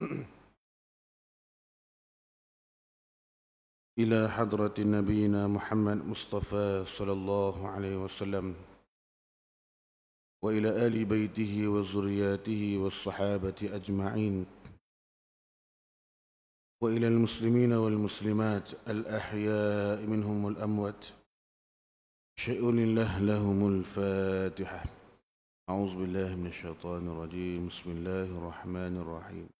إلى حضرة نبينا محمد مصطفى صلى الله عليه وسلم وإلى آل بيته وذرياته والصحابة أجمعين وإلى المسلمين والمسلمات الأحياء منهم والأموات شيء الله لهم الفاتحة. أعوذ بالله من الشيطان الرجيم. بسم الله الرحمن الرحيم.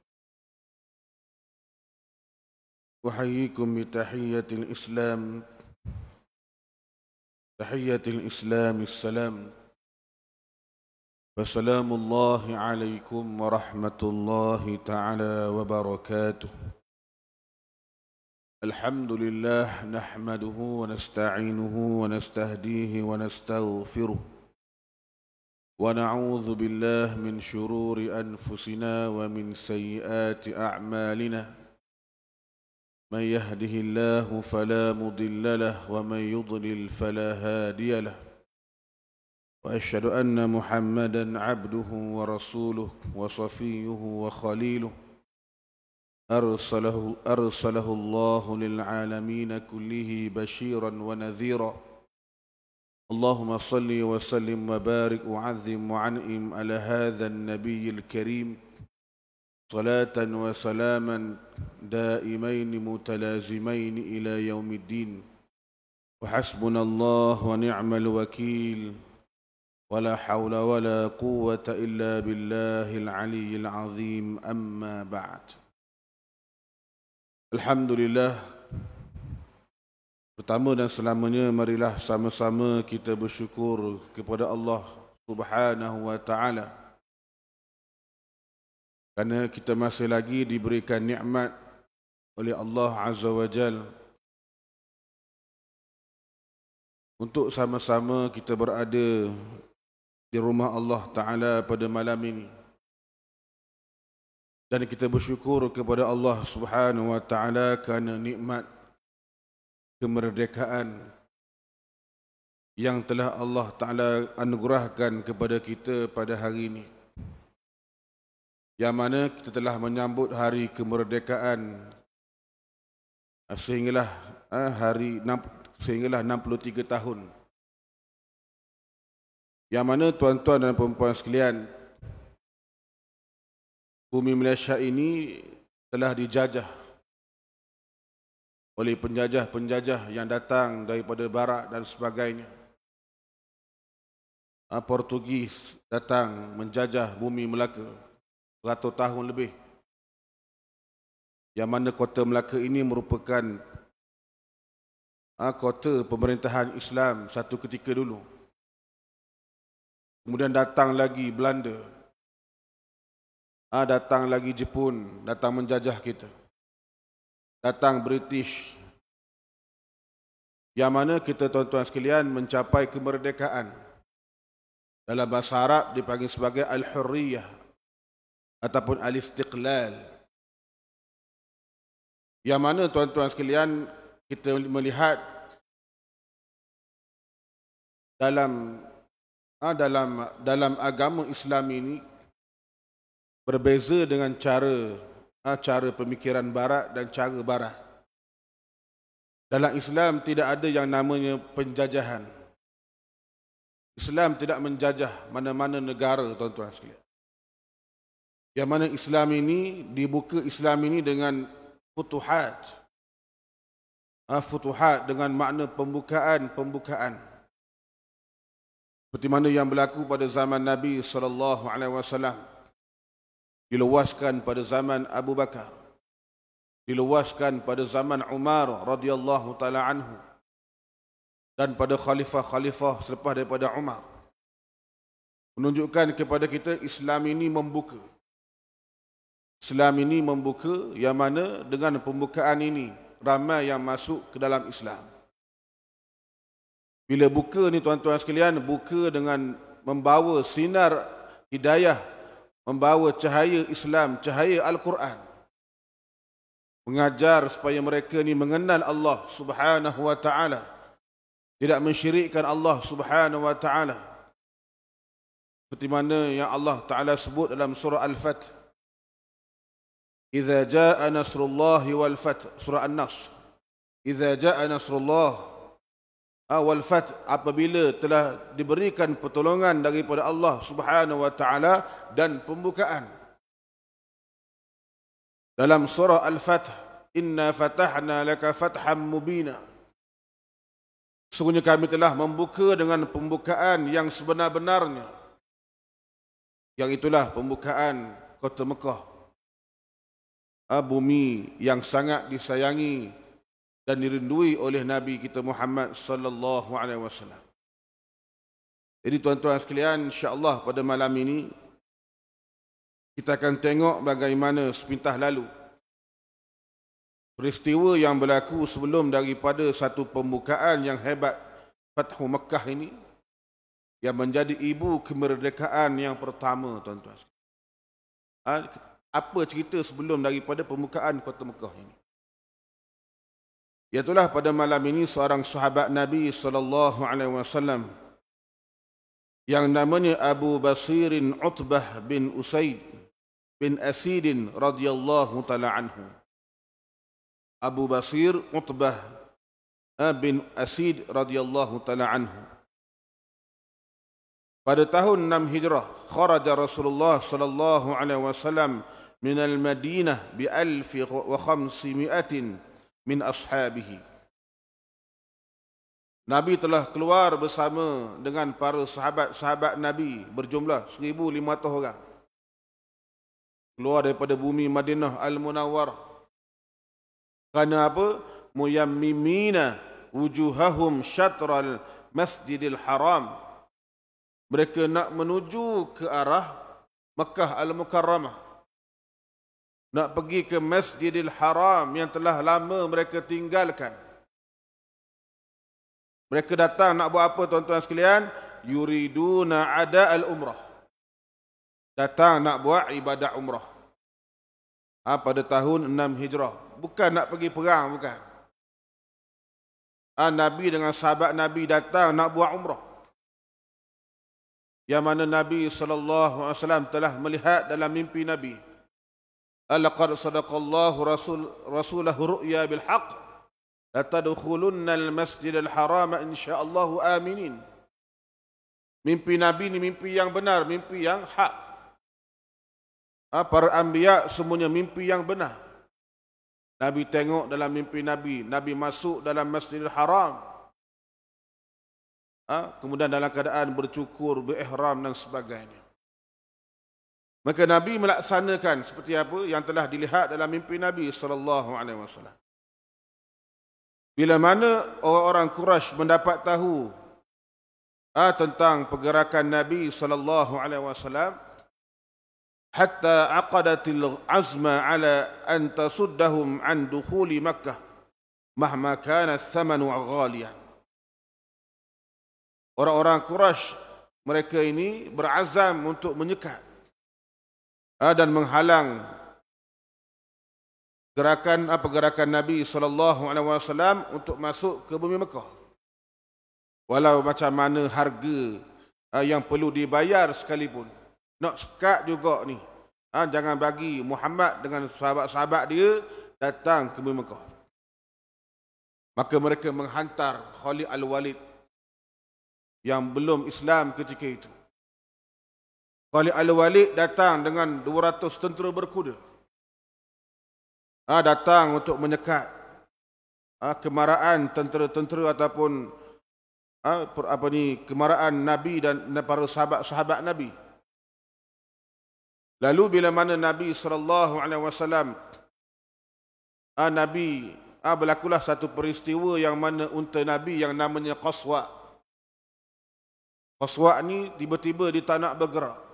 أحييكم بتحية الإسلام تحية الإسلام السلام. فسلام الله عليكم ورحمة الله تعالى وبركاته. الحمد لله نحمده ونستعينه ونستهديه ونستغفره. ونعوذ بالله من شرور أنفسنا ومن سيئات أعمالنا. من يهده الله فلا مضل له ومن يضلل فلا هادي له. وأشهد أن محمدا عبده ورسوله وصفيه وخليله. أرسله أرسله الله للعالمين كله بشيرا ونذيرا. اللهم صل وسلم وبارك وعظم وعنئم على هذا النبي الكريم. صلاة وسلاما دائمين متلازمين إلى يوم الدين وحسبنا الله ونعم الوكيل ولا حول ولا قوة إلا بالله العلي العظيم أما بعد الحمد لله Pertama dan selamanya marilah sama-sama kita bersyukur kepada Allah Subhanahu wa taala kerana kita masih lagi diberikan nikmat oleh Allah Azza wa Jal. Untuk sama-sama kita berada di rumah Allah Ta'ala pada malam ini. Dan kita bersyukur kepada Allah Subhanahu wa taala kerana nikmat kemerdekaan yang telah Allah taala anugerahkan kepada kita pada hari ini yang mana kita telah menyambut hari kemerdekaan ah, sehinggalah ah, hari sehinggalah 63 tahun. Yang mana tuan-tuan dan puan-puan sekalian, bumi Malaysia ini telah dijajah oleh penjajah-penjajah yang datang daripada barat dan sebagainya. Ah, Portugis datang menjajah bumi Melaka beratus tahun lebih. Yang mana kota Melaka ini merupakan ah, kota pemerintahan Islam satu ketika dulu. Kemudian datang lagi Belanda. Ah, datang lagi Jepun, datang menjajah kita. Datang British. Yang mana kita tuan-tuan sekalian mencapai kemerdekaan. Dalam bahasa Arab dipanggil sebagai Al-Hurriyah, ataupun al-istiqlal. Yang mana tuan-tuan sekalian kita melihat dalam ah, dalam dalam agama Islam ini berbeza dengan cara ah, cara pemikiran barat dan cara barat. Dalam Islam tidak ada yang namanya penjajahan. Islam tidak menjajah mana-mana negara tuan-tuan sekalian. Yang mana Islam ini dibuka Islam ini dengan futuhat. Ha, futuhat dengan makna pembukaan-pembukaan. Seperti mana yang berlaku pada zaman Nabi sallallahu alaihi wasallam. Diluaskan pada zaman Abu Bakar. Diluaskan pada zaman Umar radhiyallahu taala anhu. Dan pada khalifah-khalifah selepas daripada Umar. Menunjukkan kepada kita Islam ini membuka Islam ini membuka yang mana dengan pembukaan ini ramai yang masuk ke dalam Islam. Bila buka ni tuan-tuan sekalian, buka dengan membawa sinar hidayah, membawa cahaya Islam, cahaya Al-Quran. Mengajar supaya mereka ni mengenal Allah Subhanahu wa taala. Tidak mensyirikkan Allah Subhanahu wa taala. Seperti mana yang Allah Taala sebut dalam surah Al-Fath. Idza jaa nasrullah wal fath surah An-Nas. Idza jaa nasrullah wal fath apabila telah diberikan pertolongan daripada Allah Subhanahu wa taala dan pembukaan. Dalam surah Al-Fath, inna fatahna laka fatham mubina. Sungguhnya kami telah membuka dengan pembukaan yang sebenar-benarnya. Yang itulah pembukaan kota Mekah bumi yang sangat disayangi dan dirindui oleh Nabi kita Muhammad sallallahu alaihi wasallam. Jadi tuan-tuan sekalian, insya-Allah pada malam ini kita akan tengok bagaimana sepintah lalu peristiwa yang berlaku sebelum daripada satu pembukaan yang hebat Fathu Mekah ini yang menjadi ibu kemerdekaan yang pertama tuan-tuan. Ha, apa cerita sebelum daripada pembukaan kota Mekah ini. Iaitulah pada malam ini seorang sahabat Nabi sallallahu alaihi wasallam yang namanya Abu Basirin Utbah bin Usaid bin Asidin radhiyallahu taala anhu. Abu Basir Utbah eh, bin Asid radhiyallahu taala anhu. Pada tahun 6 Hijrah, kharaja Rasulullah sallallahu alaihi wasallam من المدينة بألف وخمسمائة من أصحابه Nabi telah keluar bersama dengan para sahabat-sahabat Nabi berjumlah 1,500 orang. Keluar daripada bumi Madinah Al-Munawwarah. Kerana apa? Muyammimina wujuhahum syatral masjidil haram. Mereka nak menuju ke arah Mekah Al-Mukarramah nak pergi ke Masjidil Haram yang telah lama mereka tinggalkan. Mereka datang nak buat apa tuan-tuan sekalian? Yuriduna ada al-umrah. Datang nak buat ibadah umrah. Ha, pada tahun 6 Hijrah. Bukan nak pergi perang, bukan. Ha, Nabi dengan sahabat Nabi datang nak buat umrah. Yang mana Nabi SAW telah melihat dalam mimpi Nabi. Alaqad sadaqallahu rasul rasulahu ru'ya bil haqq latadkhulunna al masjid al haram insyaallah aminin. Mimpi nabi ni mimpi yang benar mimpi yang hak. Ha, Para anbiya semuanya mimpi yang benar. Nabi tengok dalam mimpi nabi nabi masuk dalam masjid al haram. Ha, kemudian dalam keadaan bercukur berihram dan sebagainya. Maka Nabi melaksanakan seperti apa yang telah dilihat dalam mimpi Nabi sallallahu alaihi wasallam. Bila mana orang-orang Quraisy mendapat tahu ah, tentang pergerakan Nabi sallallahu alaihi wasallam hatta aqadatil azma ala an tasuddahum an dukhuli Makkah mahma kana thamanu ghaliyan. Orang-orang Quraisy mereka ini berazam untuk menyekat dan menghalang gerakan apa ah, gerakan Nabi sallallahu alaihi wasallam untuk masuk ke bumi Mekah. Walau macam mana harga ah, yang perlu dibayar sekalipun. Nak sekat juga ni. jangan bagi Muhammad dengan sahabat-sahabat dia datang ke bumi Mekah. Maka mereka menghantar Khalid Al-Walid yang belum Islam ketika itu. Khalid Al-Walid datang dengan 200 tentera berkuda. Ha, datang untuk menyekat ha, kemarahan tentera-tentera ataupun ha, apa ni kemarahan Nabi dan para sahabat-sahabat Nabi. Lalu bila mana Nabi sallallahu alaihi wasallam ha, Nabi ha, berlakulah satu peristiwa yang mana unta Nabi yang namanya Qaswa. Qaswa ni tiba-tiba di tanah bergerak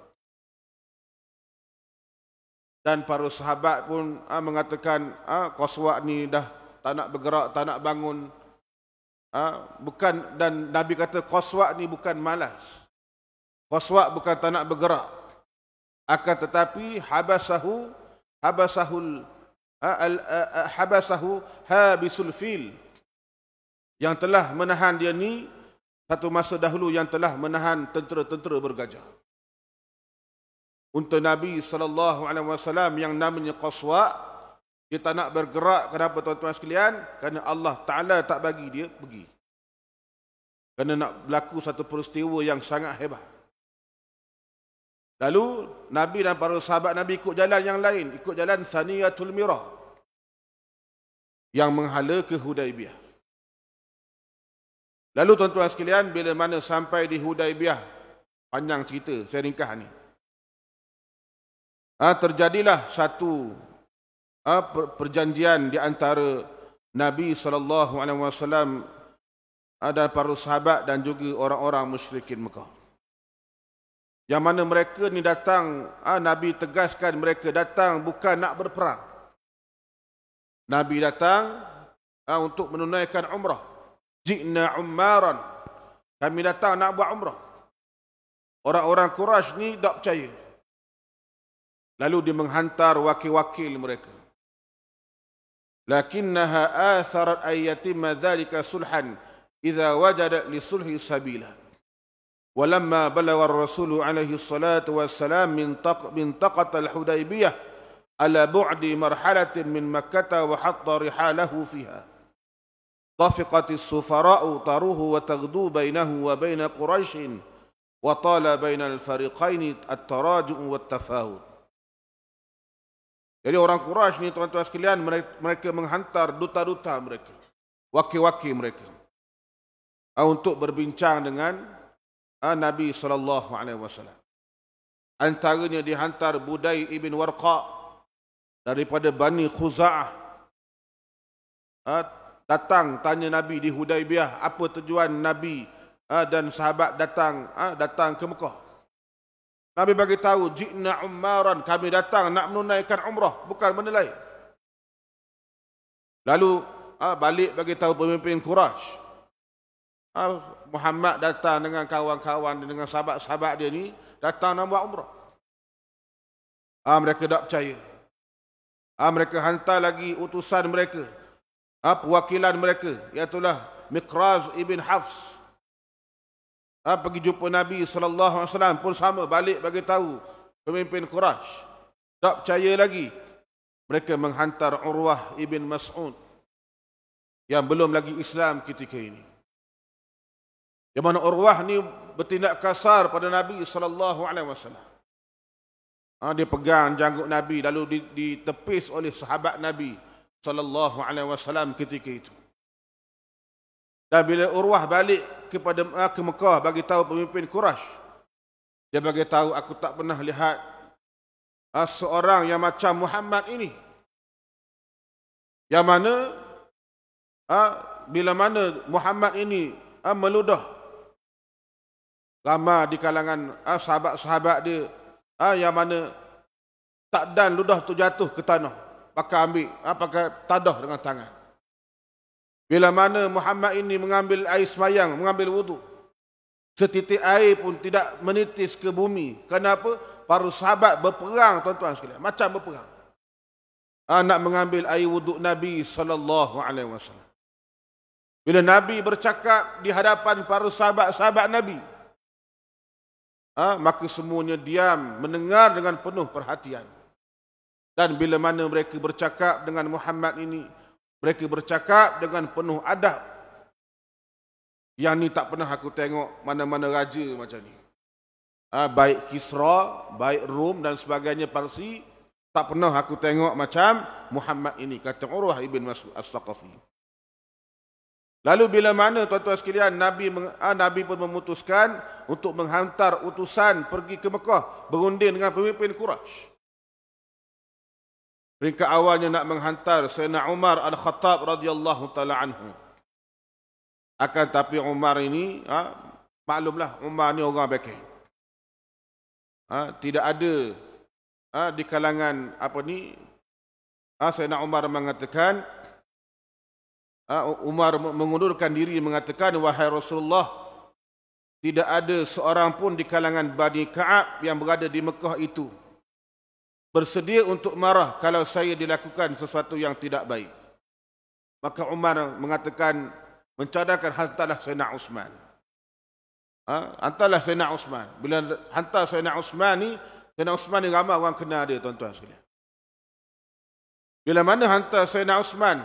dan para sahabat pun ha, mengatakan ha, Qaswa ni dah tak nak bergerak, tak nak bangun. Ha, bukan dan Nabi kata qaswa ni bukan malas. Qaswa bukan tak nak bergerak. Akan tetapi habasahu habasahul ha, al, habasahu habisul fil yang telah menahan dia ni satu masa dahulu yang telah menahan tentera-tentera bergajah. Untuk Nabi sallallahu alaihi wasallam yang namanya Qaswa dia tak nak bergerak kenapa tuan-tuan sekalian? Kerana Allah Taala tak bagi dia pergi. Kerana nak berlaku satu peristiwa yang sangat hebat. Lalu Nabi dan para sahabat Nabi ikut jalan yang lain, ikut jalan Saniyatul Mirah yang menghala ke Hudaibiyah. Lalu tuan-tuan sekalian, bila mana sampai di Hudaibiyah, panjang cerita, saya ringkas ni. Ha, terjadilah satu ha, perjanjian di antara Nabi SAW ha, dan para sahabat dan juga orang-orang musyrikin Mekah. Yang mana mereka ni datang, ha, Nabi tegaskan mereka datang bukan nak berperang. Nabi datang ha, untuk menunaikan umrah. Jikna ummaran. Kami datang nak buat umrah. Orang-orang Quraisy ni tak percaya. Lalu dia menghantar wakil-wakil mereka. Lakinnaha atharat ayyatimma dhalika sulhan idza wajada li sulhi sabila. ولما بلغ الرسول عليه الصلاة والسلام من طق منطقة الحديبية على بعد مرحلة من مكة وحط رحاله فيها طفقت السفراء طروه وتغدو بينه وبين قريش وطال بين الفريقين التراجع والتفاوت Jadi orang Quraisy ni tuan-tuan sekalian mereka menghantar duta-duta mereka, wakil-wakil mereka ah, untuk berbincang dengan ah, Nabi sallallahu alaihi wasallam. Antaranya dihantar Budai ibn Warqa daripada Bani Khuza'ah. Ah, datang tanya Nabi di Hudaibiyah apa tujuan Nabi dan sahabat datang datang ke Mekah. Nabi bagi tahu jina umaran kami datang nak menunaikan umrah bukan menilai. Lalu ah, balik bagi tahu pemimpin Quraisy. Ah, Muhammad datang dengan kawan-kawan dengan sahabat-sahabat dia ni datang nak buat umrah. Ah, mereka tak percaya. Ah, mereka hantar lagi utusan mereka. Ah, perwakilan mereka iaitu Miqraz ibn Hafs ha, pergi jumpa Nabi wasallam pun sama balik bagi tahu pemimpin Quraisy tak percaya lagi mereka menghantar Urwah ibn Mas'ud yang belum lagi Islam ketika ini. Yang mana Urwah ni bertindak kasar pada Nabi wasallam. Ha, dia pegang janggut Nabi lalu ditepis oleh sahabat Nabi wasallam ketika itu. Dan bila Urwah balik kepada ah, ke Mekah bagi tahu pemimpin Quraisy, dia bagi tahu aku tak pernah lihat uh, seorang yang macam Muhammad ini. Yang mana uh, bila mana Muhammad ini uh, meludah. Lama di kalangan sahabat-sahabat dia uh, yang mana tak dan ludah tu jatuh ke tanah. Pakai ambil uh, pakai tadah dengan tangan bila mana Muhammad ini mengambil air semayang, mengambil wudhu. Setitik air pun tidak menitis ke bumi. Kenapa? Para sahabat berperang tuan-tuan sekalian. Macam berperang. Ha, nak mengambil air wudhu Nabi SAW. Bila Nabi bercakap di hadapan para sahabat-sahabat Nabi. Ha, maka semuanya diam mendengar dengan penuh perhatian. Dan bila mana mereka bercakap dengan Muhammad ini. Mereka bercakap dengan penuh adab. Yang ni tak pernah aku tengok mana-mana raja macam ni. Ha, baik Kisra, baik Rom dan sebagainya Parsi. Tak pernah aku tengok macam Muhammad ini. Kata Urwah ibn Mas'ud As-Saqafi. Lalu bila mana tuan-tuan sekalian Nabi ha, Nabi pun memutuskan untuk menghantar utusan pergi ke Mekah berunding dengan pemimpin Quraisy. Peringkat awalnya nak menghantar Sayyidina Umar Al-Khattab radhiyallahu taala anhu. Akan tapi Umar ini, ha, maklumlah Umar ni orang baik. Ha, tidak ada ha, di kalangan apa ni ha, Sayyidina Umar mengatakan ha, Umar mengundurkan diri mengatakan wahai Rasulullah tidak ada seorang pun di kalangan Bani Ka'ab yang berada di Mekah itu bersedia untuk marah kalau saya dilakukan sesuatu yang tidak baik. Maka Umar mengatakan mencadangkan hantarlah Sayyidina Utsman. Ha? Hantarlah Sayyidina Utsman. Bila hantar Sayyidina Utsman ni, Sayyidina Utsman ni ramai orang kenal dia tuan-tuan sekalian. Bila mana hantar Sayyidina Utsman,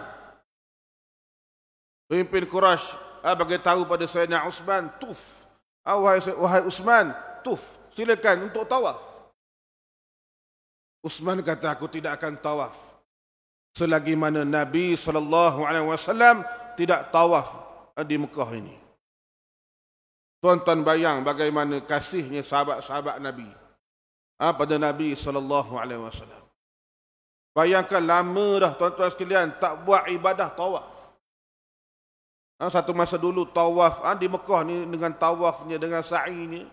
pemimpin Quraisy ah, bagi tahu pada Sayyidina Utsman, tuf. Ah, wahai, wahai Utsman, tuf. Silakan untuk tawaf. Utsman kata aku tidak akan tawaf selagi mana Nabi sallallahu alaihi wasallam tidak tawaf di Mekah ini. Tuan-tuan bayang bagaimana kasihnya sahabat-sahabat Nabi ha, pada Nabi sallallahu alaihi wasallam. Bayangkan lama dah tuan-tuan sekalian tak buat ibadah tawaf. Ha, satu masa dulu tawaf ha, di Mekah ni dengan tawafnya dengan sa'inya.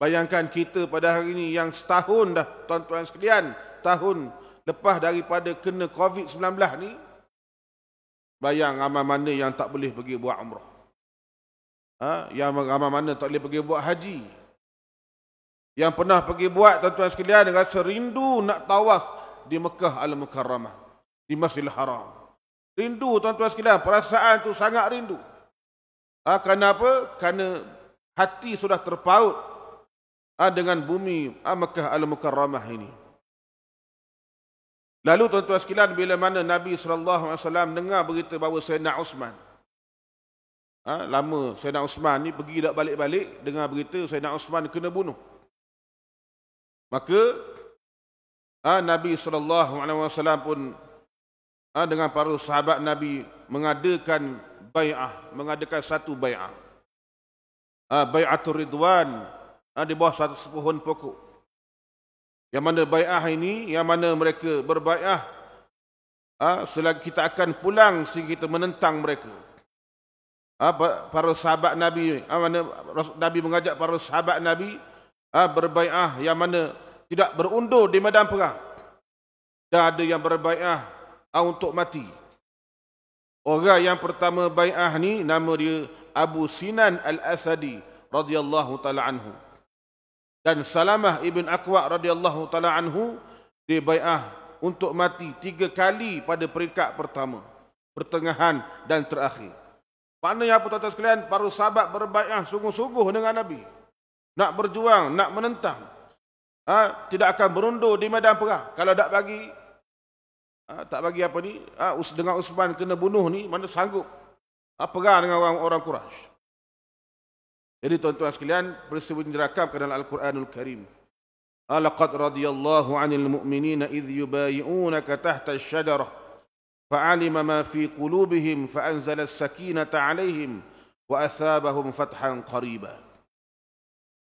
Bayangkan kita pada hari ini yang setahun dah tuan-tuan sekalian tahun lepas daripada kena COVID-19 ni bayang amal mana yang tak boleh pergi buat umrah. Ha, yang amal mana tak boleh pergi buat haji. Yang pernah pergi buat tuan-tuan sekalian rasa rindu nak tawaf di Mekah Al-Mukarramah, di Masjidil Haram. Rindu tuan-tuan sekalian, perasaan tu sangat rindu. Ha, kenapa? Kerana hati sudah terpaut dengan bumi ha, Mekah Al-Mukarramah ini. Lalu tuan-tuan sekalian, bila mana Nabi SAW dengar berita bahawa Sayyidina Osman, ha, lama Sayyidina Osman ni pergi tak balik-balik dengar berita Sayyidina Osman kena bunuh. Maka ha, Nabi SAW pun ha, dengan para sahabat Nabi mengadakan bay'ah, mengadakan satu bay'ah. Ha, bay'atul Ridwan ha, di bawah satu sepuhun pokok. Yang mana bay'ah ini, yang mana mereka berbay'ah ha, selagi kita akan pulang sehingga kita menentang mereka. Ha, para sahabat Nabi, ha, mana Nabi mengajak para sahabat Nabi ha, berbay'ah yang mana tidak berundur di medan perang. Dan ada yang berbaiah ah, untuk mati. Orang yang pertama baiah ni nama dia Abu Sinan Al-Asadi radhiyallahu taala anhu. Dan Salamah ibn Aqwa radhiyallahu taala anhu dia baiah untuk mati tiga kali pada peringkat pertama, pertengahan dan terakhir. Maknanya apa tuan-tuan sekalian? Para sahabat berbaiah sungguh-sungguh dengan Nabi. Nak berjuang, nak menentang ha, tidak akan berundur di medan perang. Kalau tak bagi, ha, tak bagi apa ni, ha, dengan Usman kena bunuh ni, mana sanggup ha, perang dengan orang-orang Quraisy. Jadi tuan-tuan sekalian, peristiwa ini dirakamkan dalam Al-Quranul Karim. Laqad radiyallahu anil mu'minina idh yubayi'unaka tahta syadarah ma fi fa'anzala as-sakinata 'alaihim wa athabahum fathan qaribah.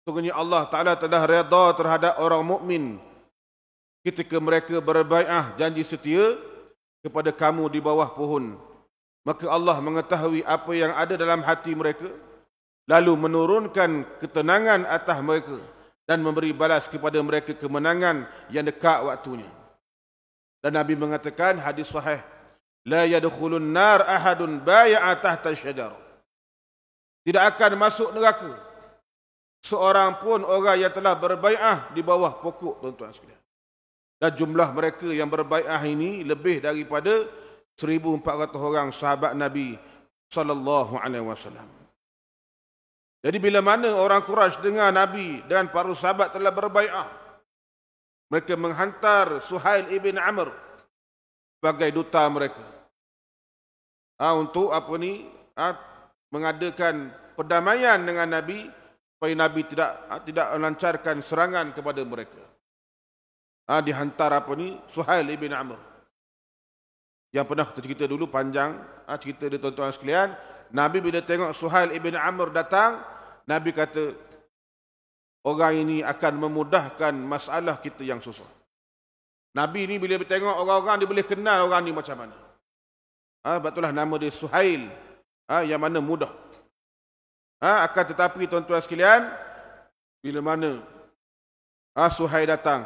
Sungguhnya Allah Ta'ala telah reda terhadap orang mukmin ketika mereka berbaiah janji setia kepada kamu di bawah pohon. Maka Allah mengetahui apa yang ada dalam hati mereka lalu menurunkan ketenangan atas mereka dan memberi balas kepada mereka kemenangan yang dekat waktunya. Dan Nabi mengatakan hadis sahih la yadkhulun nar ahadun bai'a tahta syajar. Tidak akan masuk neraka seorang pun orang yang telah berbaiah di bawah pokok tuan-tuan sekalian. Dan jumlah mereka yang berbaiah ini lebih daripada 1400 orang sahabat Nabi sallallahu alaihi wasallam. Jadi bila mana orang Quraisy dengar Nabi dan para sahabat telah berbaiah, mereka menghantar Suhail ibn Amr sebagai duta mereka. Ha, untuk apa ni? Ha, mengadakan perdamaian dengan Nabi supaya Nabi tidak ha, tidak melancarkan serangan kepada mereka. Ha, dihantar apa ni? Suhail ibn Amr. Yang pernah kita cerita dulu panjang, ha, cerita dia tuan-tuan sekalian. Nabi bila tengok Suhail ibn Amr datang, Nabi kata, orang ini akan memudahkan masalah kita yang susah. Nabi ni bila tengok orang-orang, dia boleh kenal orang ni macam mana. Ha, betullah nama dia Suhail, ha, yang mana mudah. Ha, akan tetapi tuan-tuan sekalian, bila mana ha, Suhai datang,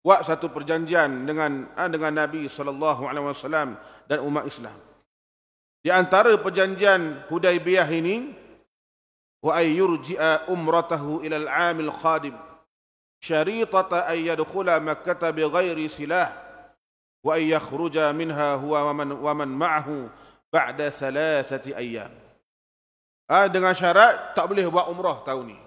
buat satu perjanjian dengan ha, dengan Nabi wasallam dan umat Islam. Di antara perjanjian Hudaybiyah ini wa ay yurji'a umratahu ila al-'am al-qadim syaritata ay yadkhula makkah bighairi silah wa ay yakhruja minha huwa wa man wa man ma'ahu ba'da thalathati ayyam. Ha, dengan syarat tak boleh buat umrah tahun ni.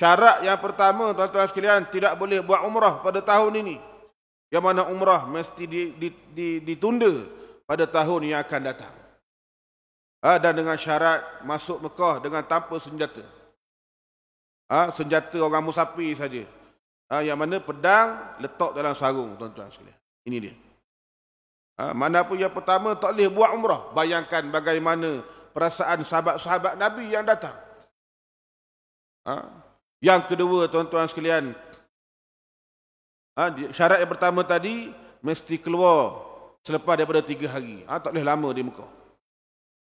Syarat yang pertama tuan-tuan sekalian tidak boleh buat umrah pada tahun ini. Yang mana umrah mesti di, di, di, ditunda pada tahun yang akan datang. Ha, dan dengan syarat masuk Mekah dengan tanpa senjata. Ha, senjata orang musafir saja. Ha, yang mana pedang letak dalam sarung tuan-tuan sekalian. Ini dia. Ha, mana pun yang pertama tak boleh buat umrah. Bayangkan bagaimana perasaan sahabat-sahabat Nabi yang datang. Ha, yang kedua tuan-tuan sekalian, ha, syarat yang pertama tadi mesti keluar selepas daripada tiga hari. Ha, tak boleh lama di Mekah.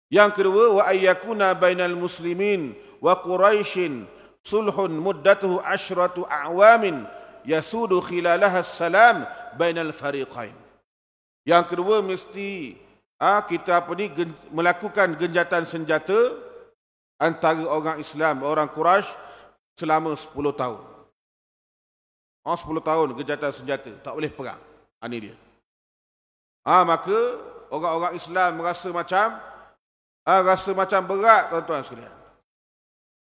Yang kedua, wa ayyakuna bainal muslimin wa quraishin sulhun muddatuhu ashratu a'wamin yasudu khilalaha salam bainal fariqain. Yang kedua mesti ha, kita apa ni melakukan genjatan senjata antara orang Islam, orang Quraisy selama 10 tahun. Oh, 10 tahun kejahatan senjata. Tak boleh perang. Ini dia. Ha, maka orang-orang Islam merasa macam ha, rasa macam berat tuan-tuan sekalian.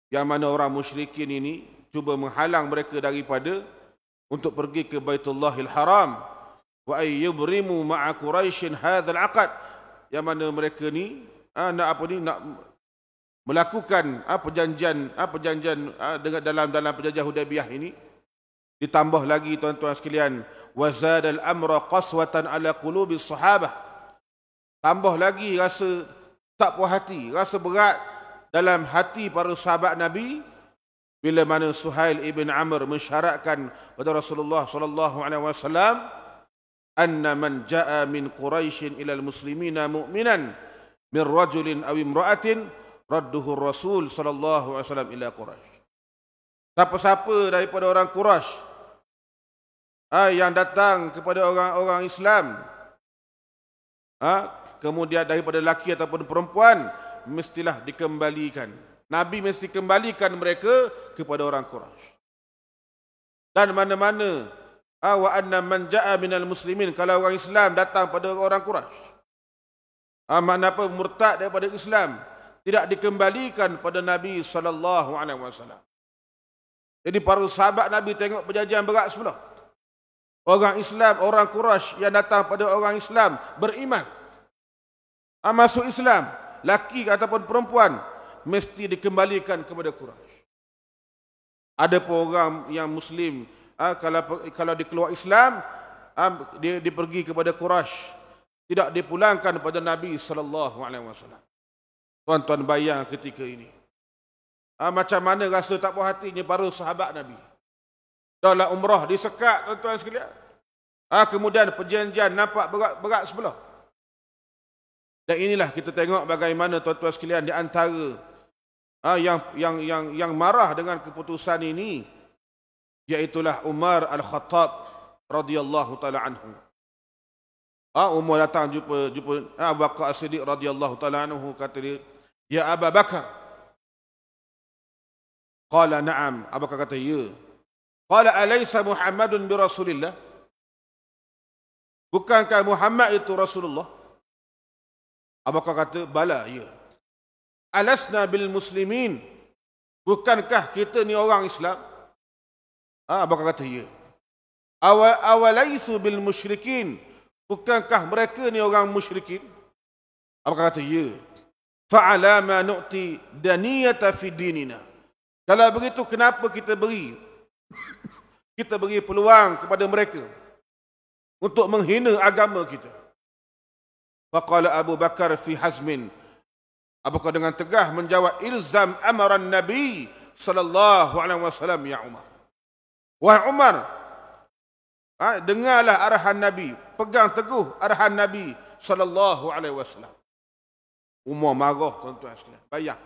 Yang mana orang musyrikin ini cuba menghalang mereka daripada untuk pergi ke Baitullahil Haram. Wa ayyubrimu ma'a Quraisyin hadzal aqd yang mana mereka ni ha, nak apa ni nak melakukan ah, perjanjian ah, perjanjian ah, dengan dalam dalam perjanjian Hudaybiyah ini. Ditambah lagi tuan-tuan sekalian wazadal amra qaswatan ala qulubi sahabah tambah lagi rasa tak puas hati rasa berat dalam hati para sahabat Nabi bila mana Suhail ibn Amr mensyaratkan kepada Rasulullah sallallahu alaihi wasallam anna man jaa min quraisy ila al-muslimina mu'minan min rajulin aw imra'atin radduhu Rasul sallallahu alaihi wasallam ila Quraisy. Siapa-siapa daripada orang Quraisy ha, yang datang kepada orang-orang Islam ha, kemudian daripada laki ataupun perempuan mestilah dikembalikan. Nabi mesti kembalikan mereka kepada orang Quraisy. Dan mana-mana ha, wa anna man jaa minal muslimin kalau orang Islam datang pada orang Quraisy. Ha, mana apa murtad daripada Islam tidak dikembalikan pada Nabi sallallahu alaihi wasallam. Jadi para sahabat Nabi tengok perjanjian berat sebelah. Orang Islam, orang Quraisy yang datang pada orang Islam beriman. Ha, masuk Islam, laki ataupun perempuan mesti dikembalikan kepada Quraisy. Ada pun orang yang muslim ha, kalau kalau dikeluar Islam ha, dia dipergi kepada Quraisy tidak dipulangkan pada Nabi sallallahu alaihi wasallam. Tuan-tuan bayang ketika ini. Macam mana rasa tak puas hatinya para sahabat Nabi. Dalam umrah disekat tuan-tuan sekalian. Ha, kemudian perjanjian nampak berat-berat sebelah. Dan inilah kita tengok bagaimana tuan-tuan sekalian di antara ha, yang yang yang yang marah dengan keputusan ini iaitulah Umar Al-Khattab radhiyallahu taala anhu. Ha, Umar datang jumpa jumpa Abu Bakar As-Siddiq radhiyallahu taala anhu kata dia Ya Abu Bakar. Qala na'am. Abu Bakar kata, ya. Qala alaysa Muhammadun bi Rasulillah? Bukankah Muhammad itu Rasulullah? Abu Bakar kata, bala, ya. Alasna bil muslimin? Bukankah kita ni orang Islam? Ha, Abu Bakar kata, ya. Awalaisu bil musyrikin? Bukankah mereka ni orang musyrikin? Abu Bakar kata, ya fa'ala ma nu'ti daniyata fi dinina. Kalau begitu kenapa kita beri kita beri peluang kepada mereka untuk menghina agama kita. Faqala Abu Bakar fi hazmin Abu Bakar dengan tegah menjawab ilzam amaran Nabi sallallahu alaihi wasallam ya Umar. Wahai Umar, ha, dengarlah arahan Nabi, pegang teguh arahan Nabi sallallahu alaihi wasallam. Umar marah tuan-tuan sekalian. Bayang.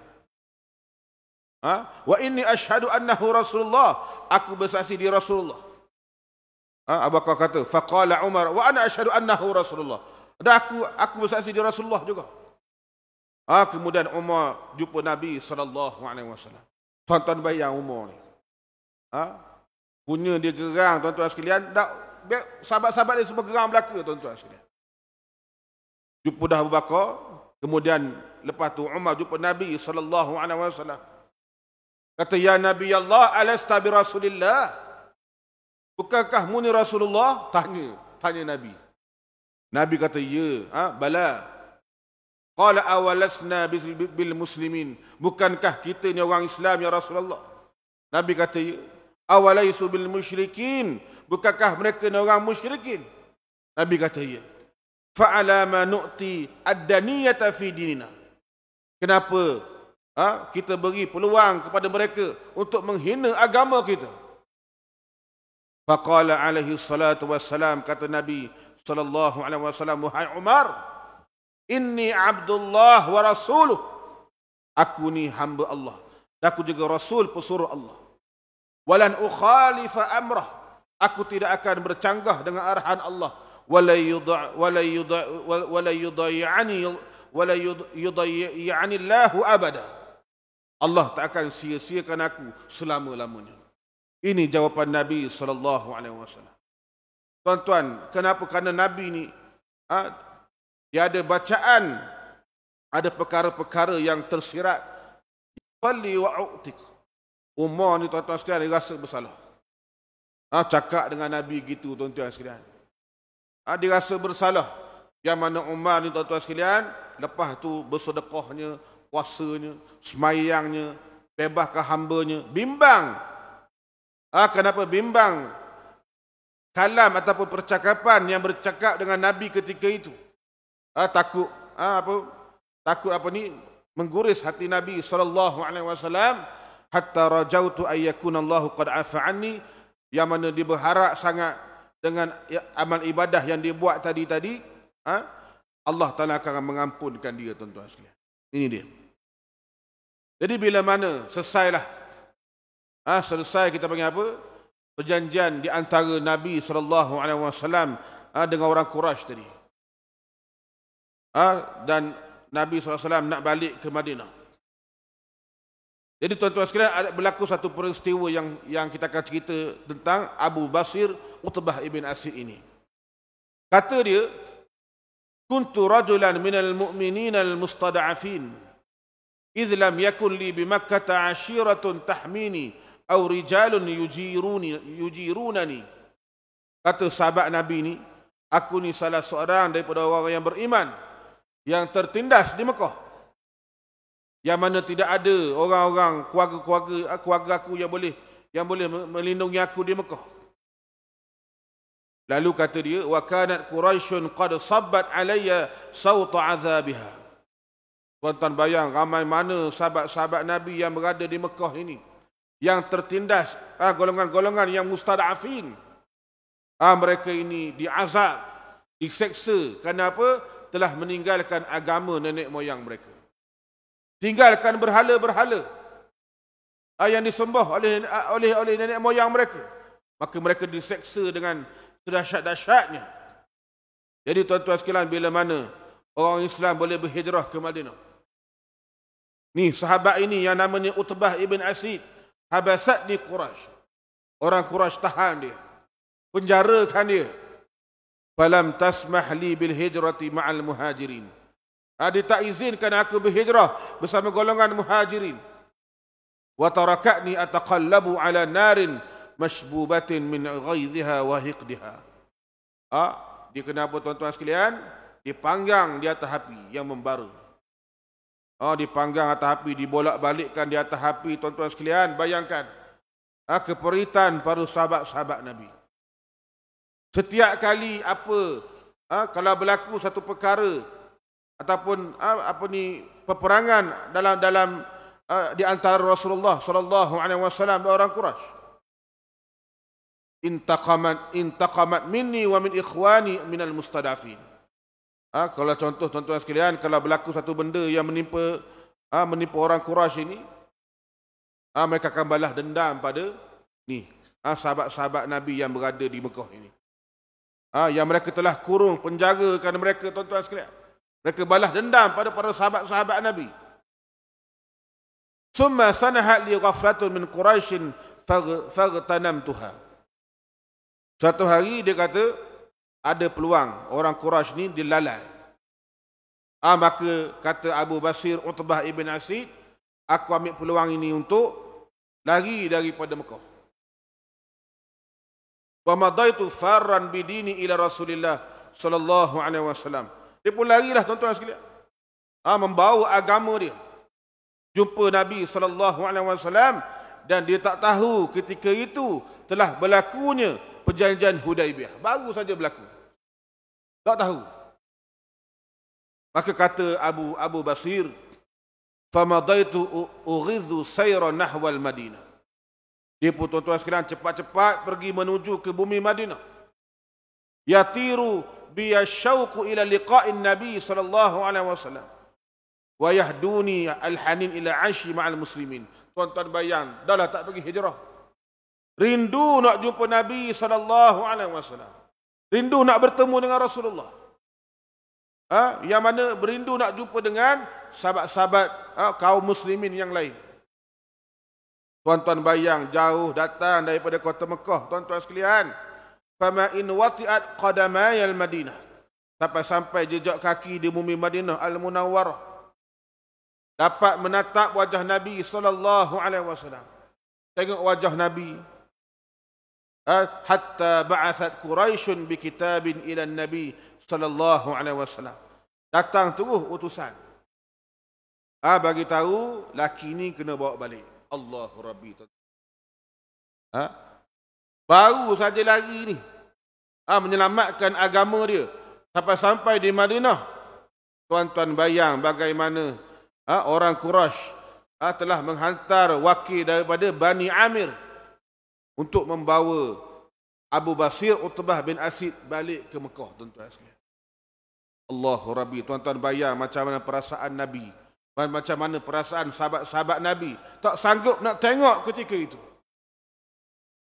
Ha? Wa inni ashhadu annahu Rasulullah. Aku bersaksi di Rasulullah. Ha, Abu Bakar kata, faqala Umar wa ana asyhadu annahu Rasulullah. Dan aku aku bersaksi dia Rasulullah juga. Ha, kemudian Umar jumpa Nabi wasallam. Tuan-tuan bayang Umar ni. Ha? Punya dia gerang tuan-tuan sekalian, dak sahabat-sahabat dia semua gerang belaka tuan-tuan sekalian. Jumpa dah Abu Bakar, kemudian lepas tu Umar jumpa Nabi wasallam. Kata ya Nabi Allah, alasta bi Rasulillah? Bukankah mu ni Rasulullah? Tanya, tanya Nabi. Nabi kata, ya, ha, bala. Qala awalasna bil muslimin. Bukankah kita ni orang Islam ya Rasulullah? Nabi kata, ya. Awalaisu bil musyrikin. Bukankah mereka ni orang musyrikin? Nabi kata, ya. Fa'ala ma nu'ti ad-daniyata fi dinina. Kenapa ha, kita beri peluang kepada mereka untuk menghina agama kita? Faqala alaihi salatu wassalam kata Nabi sallallahu alaihi wasallam wahai Umar inni abdullah wa rasuluh. Aku ni hamba Allah. Aku juga rasul pesuruh Allah. Walan ukhalifa amrah. Aku tidak akan bercanggah dengan arahan Allah. Wala yudha wala yudha wala yudayani wala yudayani Allah abada Allah tak akan sia-siakan aku selama-lamanya ini jawapan Nabi wasallam. Tuan-tuan, kenapa kerana Nabi ni ha, dia ada bacaan ada perkara-perkara yang tersirat Fali wa. Umar ni tuan-tuan sekalian dia rasa bersalah. Ha, cakap dengan Nabi gitu tuan-tuan sekalian. Ha, dia rasa bersalah. Yang mana Umar ni tuan-tuan sekalian, lepas tu bersedekahnya, puasanya, semayangnya, bebaskan hambanya, bimbang Ah, kenapa bimbang kalam ataupun percakapan yang bercakap dengan Nabi ketika itu? Ah, takut ah, apa? Takut apa ni? Mengguris hati Nabi sallallahu alaihi wasallam hatta rajautu ayyakuna Allah qad afa'ani yang mana dia berharap sangat dengan amal ibadah yang dia buat tadi-tadi ah, Allah Taala akan mengampunkan dia tuan-tuan sekalian. Ini dia. Jadi bila mana selesailah Ha, selesai kita panggil apa? Perjanjian di antara Nabi sallallahu alaihi wasallam ha, dengan orang Quraisy tadi. Ha, dan Nabi SAW nak balik ke Madinah. Jadi tuan-tuan sekalian ada berlaku satu peristiwa yang yang kita akan cerita tentang Abu Basir Utbah ibn Asid ini. Kata dia, "Kuntu rajulan minal mu'minin al-mustada'afin. Lam yakun li bi Makkah 'ashiratun tahmini rijalun yujiruni yujirunani kata sahabat nabi ni aku ni salah seorang daripada orang yang beriman yang tertindas di Mekah. Yang mana tidak ada orang-orang keluarga-keluarga keluarga aku yang boleh yang boleh melindungi aku di Mekah. Lalu kata dia wa kanat quraisyun qad sabbat alayya sawt azabiha tuan-tuan bayang ramai mana sahabat-sahabat nabi yang berada di Mekah ini? Yang tertindas ah, golongan-golongan yang mustadafin. Ah, mereka ini diazab diseksa. Kerana apa? Telah meninggalkan agama nenek moyang mereka. Tinggalkan berhala-berhala ah, yang disembah oleh oleh oleh nenek moyang mereka. Maka mereka diseksa dengan sedahsyat-dahsyatnya. Jadi tuan-tuan sekalian bila mana orang Islam boleh berhijrah ke Madinah ni sahabat ini yang namanya Utbah ibn Asid Habasat di Quraisy. Orang Quraisy tahan dia. Penjarakan dia. Falam tasmah li bil hijrati ma'al muhajirin. Adi tak izinkan aku berhijrah bersama golongan muhajirin. Wa tarakatni ataqallabu ala narin mashbubatin min ghaidhiha wa hiqdiha. Ah, dia kenapa tuan-tuan sekalian? Dipanggang di atas api yang membara. Oh, dipanggang atas api, dibolak-balikkan di atas api, tuan-tuan sekalian, bayangkan. Ha, keperitan para sahabat-sahabat Nabi. Setiap kali apa, ha, kalau berlaku satu perkara, ataupun ha, apa ni peperangan dalam dalam ha, di antara Rasulullah sallallahu alaihi wasallam dan orang Quraisy. Intaqamat intaqamat minni wa min ikhwani minal mustadafin. Ha, kalau contoh tuan-tuan sekalian, kalau berlaku satu benda yang menimpa ha, menimpa orang Quraisy ini, ha, mereka akan balas dendam pada ni ha, sahabat-sahabat Nabi yang berada di Mekah ini. Ha, yang mereka telah kurung penjara kerana mereka tuan-tuan sekalian. Mereka balas dendam pada para sahabat-sahabat Nabi. Summa sanahat li ghaflatun min Quraisyin faghtanamtuha. Suatu hari dia kata ada peluang orang Quraisy ni dilalai. Ah maka kata Abu Basir Utbah ibn Asid, aku ambil peluang ini untuk lari daripada Mekah. Wa madaitu farran bidini ila Rasulillah sallallahu alaihi wasallam. Dia pun larilah tuan-tuan sekalian. Ah membawa agama dia. Jumpa Nabi sallallahu alaihi wasallam dan dia tak tahu ketika itu telah berlakunya perjanjian Hudaibiyah. Baru saja berlaku. Tak tahu. Maka kata Abu Abu Basir, "Famadaitu ughizu sayra nahwal Madinah." Dia pun tuan-tuan sekalian cepat-cepat pergi menuju ke bumi Madinah. Yatiru bi asyauq ila liqa'in Nabi sallallahu alaihi wasallam. Wa yahduni al-hanin ila 'ashi ma'al muslimin. Tuan-tuan bayang, dahlah tak pergi hijrah. Rindu nak jumpa Nabi sallallahu alaihi wasallam. Rindu nak bertemu dengan Rasulullah. Ha? Yang mana berindu nak jumpa dengan sahabat-sahabat ha? kaum muslimin yang lain. Tuan-tuan bayang jauh datang daripada kota Mekah, tuan-tuan sekalian. Fama in wati'at qadamay al-Madinah. Sampai sampai jejak kaki di bumi Madinah al-Munawwarah. Dapat menatap wajah Nabi wasallam. Tengok wajah Nabi. Ha? Hatta ba'athat Quraisy bi kitabin ila Nabi sallallahu alaihi wasallam. Datang terus utusan. Ah ha, bagi tahu laki ni kena bawa balik. Allahu Rabbi. Ha? Baru saja lagi ni. Ha, menyelamatkan agama dia. Sampai-sampai di Madinah. Tuan-tuan bayang bagaimana ha, orang Quraisy ha, telah menghantar wakil daripada Bani Amir untuk membawa Abu Basir Utbah bin Asid balik ke Mekah tuan-tuan sekalian. Allahu Rabbi, tuan-tuan bayang macam mana perasaan Nabi macam mana perasaan sahabat-sahabat Nabi tak sanggup nak tengok ketika itu.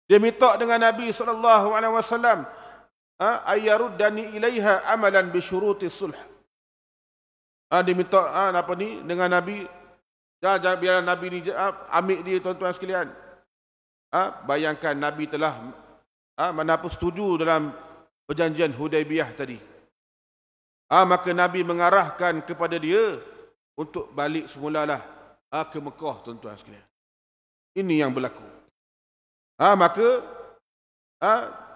Dia minta dengan Nabi sallallahu alaihi wasallam ha, ayaruddani ilaiha amalan bi syurutis sulh. Ha, dia minta ha, apa ni dengan Nabi jangan, biar Nabi ni ambil dia tuan-tuan sekalian. Ha, bayangkan Nabi telah ha, mana pun setuju dalam perjanjian Hudaibiyah tadi. Ha, maka Nabi mengarahkan kepada dia untuk balik semulalah ha, ke Mekah tuan-tuan sekalian. Ini yang berlaku. Ha, maka ha,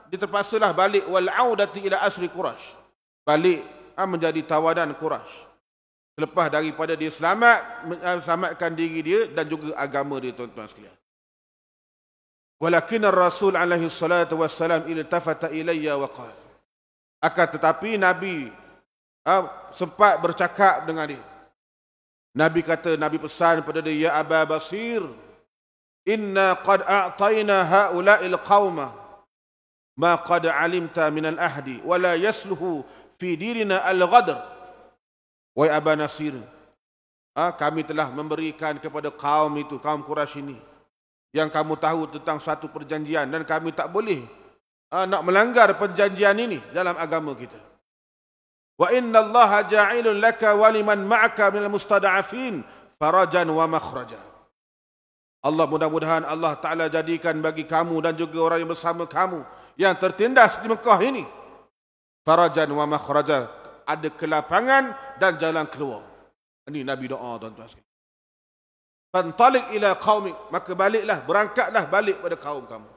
dia terpaksalah balik wal audati ila asri Quraisy. Balik ha, menjadi tawadan Quraisy. Selepas daripada dia selamat selamatkan diri dia dan juga agama dia tuan-tuan sekalian. Walakin Rasul alaihi salatu wassalam iltafata ilayya wa qala akan tetapi Nabi ha, sempat bercakap dengan dia. Nabi kata, Nabi pesan pada dia, Ya Aba Basir, Inna qad a'tayna ha'ula'il qawma ma qad alimta minal ahdi wa la yasluhu fi dirina al-ghadr. Wahai Aba Nasir, ha, kami telah memberikan kepada kaum itu, kaum Quraisy ini, yang kamu tahu tentang satu perjanjian dan kami tak boleh ha, nak melanggar perjanjian ini dalam agama kita. Wa inna Allah ja'ilun laka wa liman ma'aka minal mustada'afin farajan wa makhraja. Allah mudah-mudahan Allah Ta'ala jadikan bagi kamu dan juga orang yang bersama kamu yang tertindas di Mekah ini. Farajan wa makhraja. Ada kelapangan dan jalan keluar. Ini Nabi doa tuan-tuan sekalian. Fantalik ila qaumik. Maka baliklah, berangkatlah balik pada kaum kamu.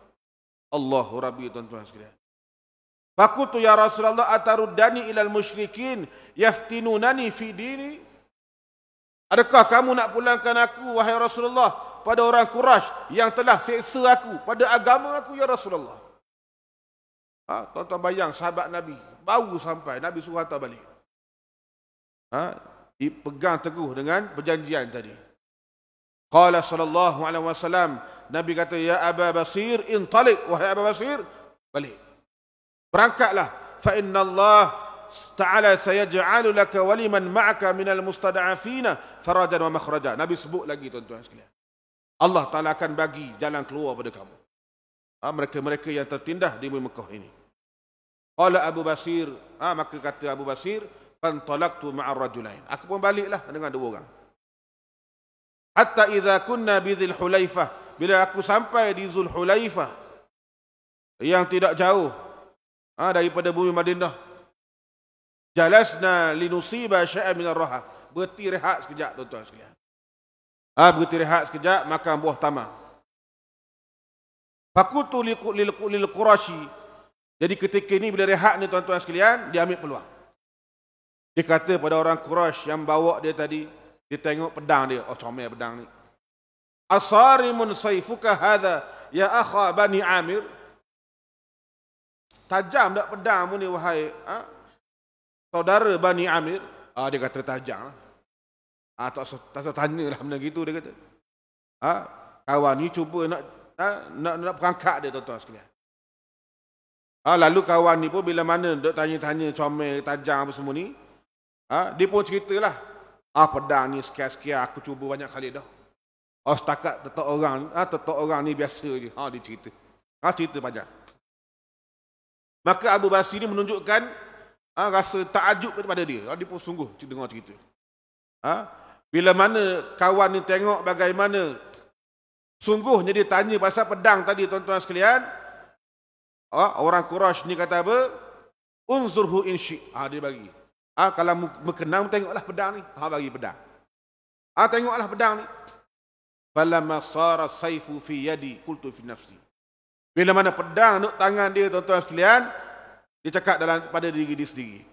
Allahu Rabbi tuan-tuan sekalian. Fakutu ya Rasulullah ataruddani ilal musyrikin yaftinunani fi dini. Adakah kamu nak pulangkan aku wahai Rasulullah pada orang Quraisy yang telah seksa aku pada agama aku ya Rasulullah. Ha, tuan-tuan bayang sahabat Nabi baru sampai Nabi suruh hantar balik. Ha, pegang teguh dengan perjanjian tadi. Qala sallallahu alaihi wasallam Nabi kata ya Abu Basir intalik wahai Abu Basir balik. Berangkatlah fa inna Allah ta'ala sayaj'alu laka wa liman ma'aka minal mustada'afina farajan wa makhraja. Nabi sebut lagi tuan-tuan sekalian. Allah Ta'ala akan bagi jalan keluar pada kamu. Ha, mereka-mereka yang tertindah di Mekah ini. Qala Abu Basir, ah maka kata Abu Basir, fantalaqtu ma'ar rajulain. Aku pun baliklah dengan dua orang. Hatta idza kunna bi Dzul Hulaifah, bila aku sampai di Dzul Hulaifah yang tidak jauh ah daripada bumi Madinah. Jalasna linusiba syai'an min ar-raha. Berhenti rehat sekejap tuan-tuan sekalian. Ah berhenti rehat sekejap makan buah tamar. Fakultu lil Qurashi jadi ketika ini bila rehat ni tuan-tuan sekalian, dia ambil peluang. Dia kata pada orang Quraisy yang bawa dia tadi, dia tengok pedang dia, oh comel pedang ni. Asarimun sayfuka hadha ya akha bani Amir. Tajam tak pedang mu ni wahai ha? saudara Bani Amir? Ah dia kata tajam lah. Ah tak tak tanya lah benda gitu dia kata. Ah kawan ni cuba nak ha? nak nak perangkat dia tuan-tuan sekalian. Ha, lalu kawan ni pun bila mana dok tanya-tanya comel, tajam apa semua ni. Ha, dia pun ceritalah. Ah ha, pedang ni sekian-sekian aku cuba banyak kali dah. Oh setakat tetok orang, ah ha, tetok orang ni biasa je. Ha dia cerita. Ha cerita banyak. Maka Abu Basir ni menunjukkan ha, rasa takjub kepada dia. Ha, dia pun sungguh dengar cerita. Ha, bila mana kawan ni tengok bagaimana sungguhnya dia tanya pasal pedang tadi tuan-tuan sekalian, Oh, orang Quraisy ni kata apa? Unzurhu inshi. Ah dia bagi. Ah kalau berkenang tengoklah pedang ni. Ha bagi pedang. Ah tengoklah pedang ni. Falamma sara saifu fi yadi qultu fi nafsi. Bila mana pedang duk tangan dia tuan-tuan sekalian, dia cakap dalam pada diri dia sendiri.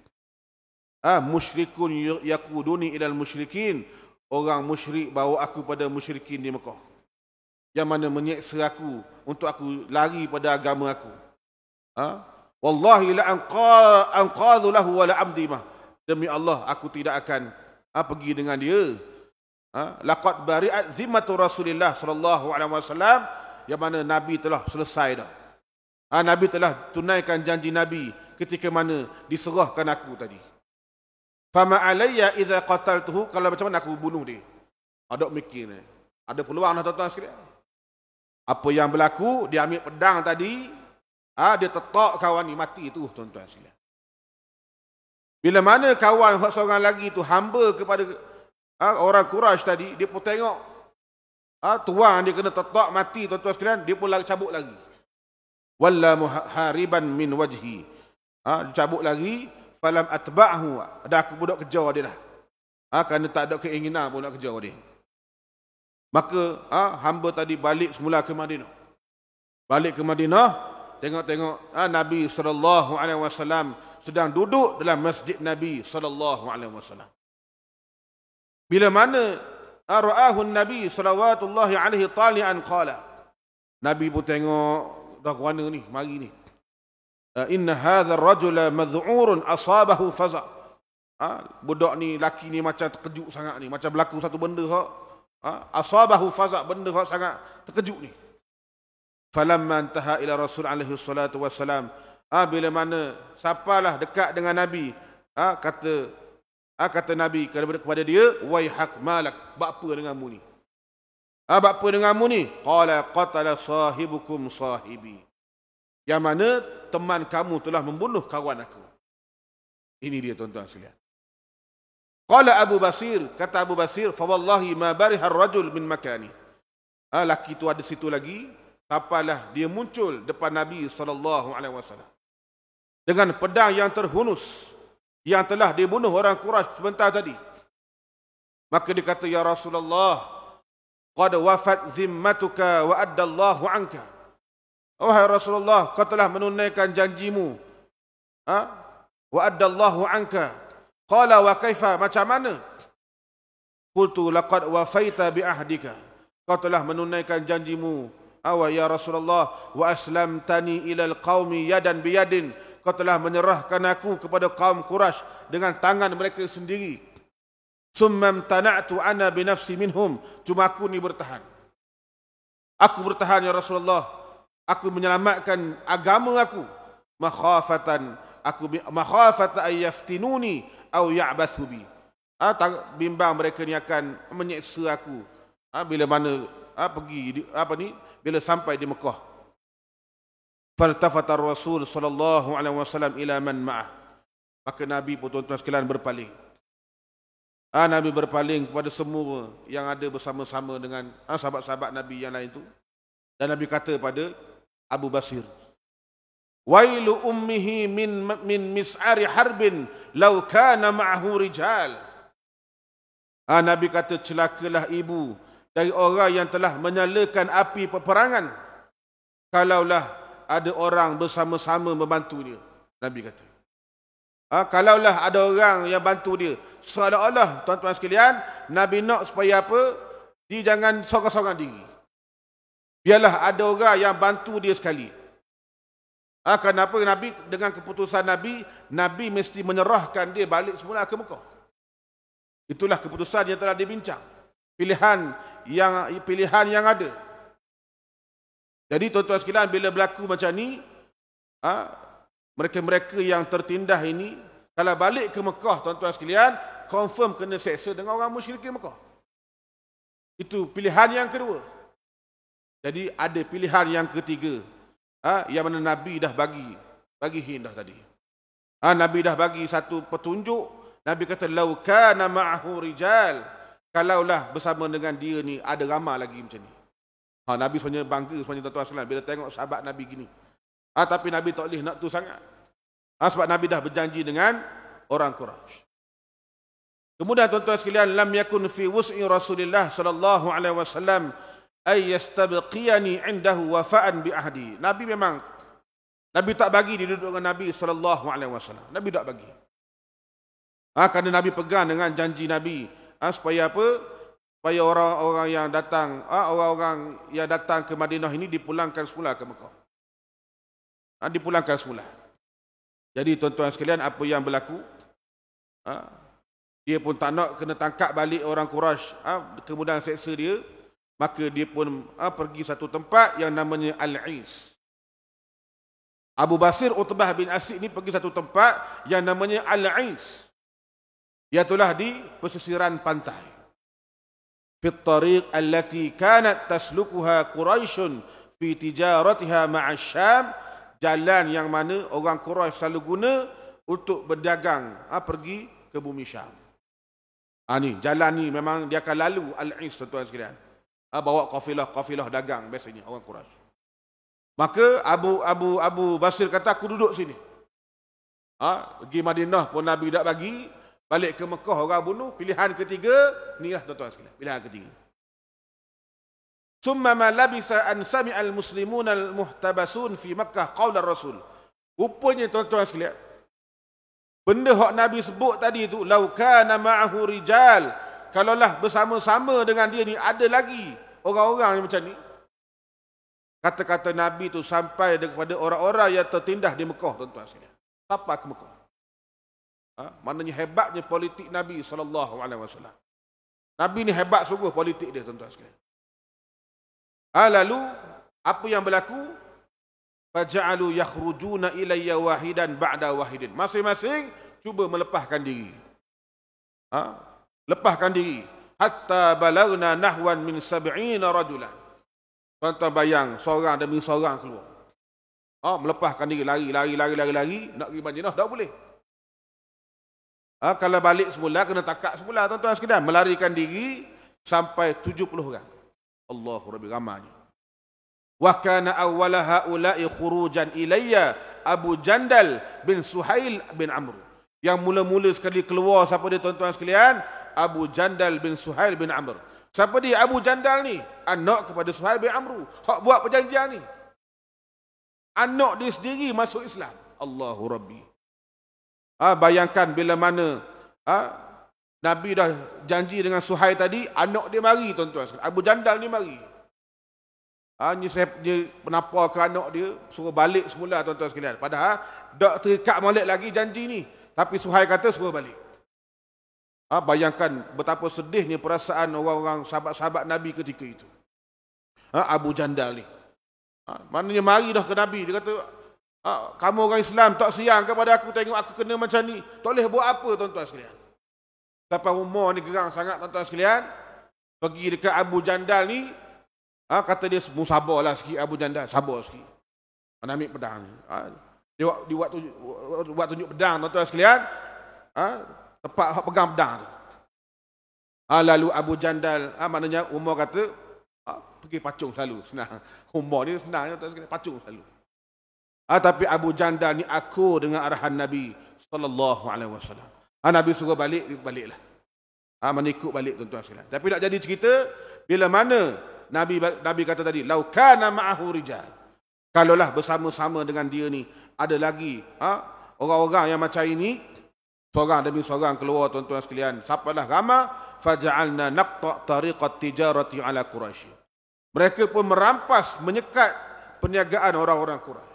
Ah musyrikun yaquduni ilal musyrikin. Orang musyrik bawa aku pada musyrikin di Mekah. Yang mana menyeksa aku untuk aku lari pada agama aku. Ha? Wallahi la anqadhu lahu wa la amdimah. Demi Allah aku tidak akan ha, pergi dengan dia. Ha? Laqad bari'at zimmatu Rasulillah sallallahu alaihi wasallam yang mana Nabi telah selesai dah. Ha, Nabi telah tunaikan janji Nabi ketika mana diserahkan aku tadi. Fama alayya idza qataltuhu kalau macam mana aku bunuh dia. Ada mikir ni. Ada peluang dah tuan-tuan sekalian. Apa yang berlaku, dia ambil pedang tadi, Ha, dia tetok kawan ni mati tu tuan-tuan sekalian. Bila mana kawan seorang lagi tu hamba kepada ha, orang Quraisy tadi, dia pun tengok ha, tuan dia kena tetok mati tuan-tuan sekalian, dia pun lagi cabut lagi. Walla muhariban min wajhi. Ha, cabut lagi, falam atba'hu. Ada aku budak kejar dia lah. Ha, kerana tak ada keinginan pun nak kejar dia. Maka ha, hamba tadi balik semula ke Madinah. Balik ke Madinah, tengok-tengok ha, Nabi sallallahu alaihi wasallam sedang duduk dalam masjid Nabi sallallahu alaihi wasallam. Bila mana araahu Nabi sallallahu alaihi talian qala. Nabi pun tengok dah mana ni mari ni. Ah, inna hadha ar-rajul madh'ur asabahu faza. Ha, budak ni laki ni macam terkejut sangat ni, macam berlaku satu benda hak ha, asabahu faza benda hak sangat terkejut ni falamma antaha ila rasul alaihi salatu wassalam ah bila mana siapalah dekat dengan nabi. Ah kata ah kata nabi kepada dia waihak malak apa denganmu ni? Ah apa denganmu ni? Qala qatala sahibukum sahibi. Yang mana teman kamu telah membunuh kawan aku. Ini dia tuan-tuan sekalian. Qala abu basir kata abu basir fa wallahi ma bariha ar-rajul min makani. Ah laki tu ada situ lagi. Sampailah dia muncul depan Nabi wasallam dengan pedang yang terhunus yang telah dibunuh orang Quraisy sebentar tadi. Maka dia kata ya Rasulullah, qad wafat zimmatuka wa addallahu anka. Wahai Rasulullah, kau telah menunaikan janjimu. Ha? Wa addallahu anka. Qala wa kaifa macam mana? Qultu laqad wafaita bi ahdika. Kau telah menunaikan janjimu awa ya Rasulullah wa aslamtani ila alqaumi yadan biyadin kau telah menyerahkan aku kepada kaum Quraisy dengan tangan mereka sendiri. Summam tana'tu ana bi nafsi minhum. Cuma aku ni bertahan. Aku bertahan ya Rasulullah. Aku menyelamatkan agama aku. Makhafatan aku makhafata ay yaftinuni au ya'bathu bi. Ha, bimbang mereka ni akan menyeksa aku. Ha, bila mana ha, pergi apa ni bila sampai di Mekah. Faltafata rasul sallallahu alaihi wasallam ila man ma'ah. Maka nabi pun tuan-tuan sekalian berpaling. Ah nabi berpaling kepada semua yang ada bersama-sama dengan ah, sahabat-sahabat nabi yang lain tu. Dan nabi kata pada Abu Basir wailu ummihi min min mis'ari harbin law kana ma'ahu rijal. Ah nabi kata celakalah ibu dari orang yang telah menyalakan api peperangan. Kalaulah ada orang bersama-sama membantu dia nabi kata. Ha, kalaulah ada orang yang bantu dia seolah-olah tuan-tuan sekalian nabi nak supaya apa? Dia jangan sorang-sorang diri. Biarlah ada orang yang bantu dia sekali. Ha, kenapa nabi dengan keputusan nabi nabi mesti menyerahkan dia balik semula ke Mekah? Itulah keputusan yang telah dibincang. Pilihan yang pilihan yang ada. Jadi tuan-tuan sekalian bila berlaku macam ni, ha, mereka-mereka yang tertindah ini kalau balik ke Mekah tuan-tuan sekalian, confirm kena seksa dengan orang musyrik Mekah. Itu pilihan yang kedua. Jadi ada pilihan yang ketiga. Ha, yang mana Nabi dah bagi bagi hin dah tadi. Ha, Nabi dah bagi satu petunjuk. Nabi kata lau kana ma'ahu rijal Kalaulah bersama dengan dia ni ada ramai lagi macam ni. Ha, Nabi sebenarnya bangga sebenarnya tuan-tuan sekalian bila tengok sahabat Nabi gini. Ha, tapi Nabi tak boleh nak tu sangat. Ha, sebab Nabi dah berjanji dengan orang Quraisy. Kemudian tuan-tuan sekalian lam yakun fi wus'i Rasulullah sallallahu alaihi wasallam ay yastabqiyani indahu wafa'an bi ahdi. Nabi memang Nabi tak bagi dia duduk dengan Nabi sallallahu alaihi wasallam. Nabi tak bagi. Ha, kerana Nabi pegang dengan janji Nabi ha, supaya apa supaya orang-orang yang datang ha, orang-orang yang datang ke Madinah ini dipulangkan semula ke Mekah. Ha, dipulangkan semula. Jadi tuan-tuan sekalian apa yang berlaku? Ha, dia pun tak nak kena tangkap balik orang Quraisy. Ha, kemudian seksa dia maka dia pun ha, pergi satu tempat yang namanya Al-Is. Abu Basir Utbah bin Asyik ni pergi satu tempat yang namanya Al-Is. Iaitulah di pesisiran pantai. Tariq allati kanat taslukuha Quraisyun fi tijaratiha ma'a Syam, jalan yang mana orang Quraisy selalu guna untuk berdagang, ha, pergi ke bumi Syam. Ha, ni, jalan ni memang dia akan lalu Al-Is tuan-tuan sekalian. Ha, bawa kafilah-kafilah dagang biasanya orang Quraisy. Maka Abu Abu Abu Basir kata aku duduk sini. Ha, pergi Madinah pun Nabi tak bagi, balik ke Mekah orang bunuh pilihan ketiga inilah tuan-tuan sekalian pilihan ketiga. Summa ma labisa an sami'al muslimun al muhtabasun fi Makkah qaul rasul. Rupanya tuan-tuan sekalian benda hak nabi sebut tadi tu lau kana ma'ahu rijal. Kalaulah bersama-sama dengan dia ni ada lagi orang-orang yang macam ni. Kata-kata nabi tu sampai kepada orang-orang yang tertindah di Mekah tuan-tuan sekalian. Sampai ke Mekah Ha? Maknanya hebatnya politik Nabi SAW. Nabi ni hebat sungguh politik dia tuan-tuan sekalian. Ha, lalu apa yang berlaku? Faja'alu yakhrujuna ilayya wahidan ba'da wahidin. Masing-masing cuba melepaskan diri. Ha? Lepaskan diri. Hatta balagna nahwan min sab'ina rajulan. Tuan-tuan bayang, seorang demi seorang keluar. Ha? Melepaskan diri, lari, lari, lari, lari, lari. Nak pergi Madinah, tak boleh. Ha, kalau balik semula, kena takak semula tuan-tuan sekalian. Melarikan diri sampai 70 orang. Allahu Rabbi ramanya. Wa kana awwala haula'i khurujan ilayya Abu Jandal bin Suhail bin Amr. Yang mula-mula sekali keluar siapa dia tuan-tuan sekalian? Abu Jandal bin Suhail bin Amr. Siapa dia Abu Jandal ni? Anak kepada Suhail bin Amr. Hak buat perjanjian ni. Anak dia sendiri masuk Islam. Allahu Rabbi. Ha, bayangkan bila mana ha, Nabi dah janji dengan Suhail tadi, anak dia mari tuan-tuan. Abu Jandal ni mari. Ha, ni saya dia penapa ke anak dia, suruh balik semula tuan-tuan sekalian. Padahal tak terikat balik lagi janji ni. Tapi Suhail kata suruh balik. Ha, bayangkan betapa sedihnya perasaan orang-orang sahabat-sahabat Nabi ketika itu. Ha, Abu Jandal ni. Ha, maknanya mari dah ke Nabi. Dia kata, Ha, kamu orang Islam tak siang kepada aku tengok aku kena macam ni. Tak boleh buat apa tuan-tuan sekalian. Lepas umur ni gerang sangat tuan-tuan sekalian. Pergi dekat Abu Jandal ni. Ha, kata dia sabarlah sikit Abu Jandal. Sabar sikit. Mana ambil pedang. Ha? Dia buat, dia buat, tunjuk, buat tunjuk pedang tuan-tuan sekalian. Ha? Tepat hak pegang pedang tu. Ha, lalu Abu Jandal, ha, maknanya Umar kata, ha, pergi pacung selalu. Senang. Umar ni senang, tuan sekalian, pacung selalu. Ha, tapi Abu Jandal ni aku dengan arahan Nabi sallallahu alaihi wasallam. Ha, Nabi suruh balik, baliklah. Ha, menikuk balik tuan-tuan sekalian. Tapi nak jadi cerita, bila mana Nabi Nabi kata tadi, "Lau kana ma'ahu rijal." Kalaulah bersama-sama dengan dia ni ada lagi ha, orang-orang yang macam ini, seorang demi seorang keluar tuan-tuan sekalian, siapalah ramah faj'alna naqta tariqat tijarati ala quraisy. Mereka pun merampas, menyekat perniagaan orang-orang Quraisy.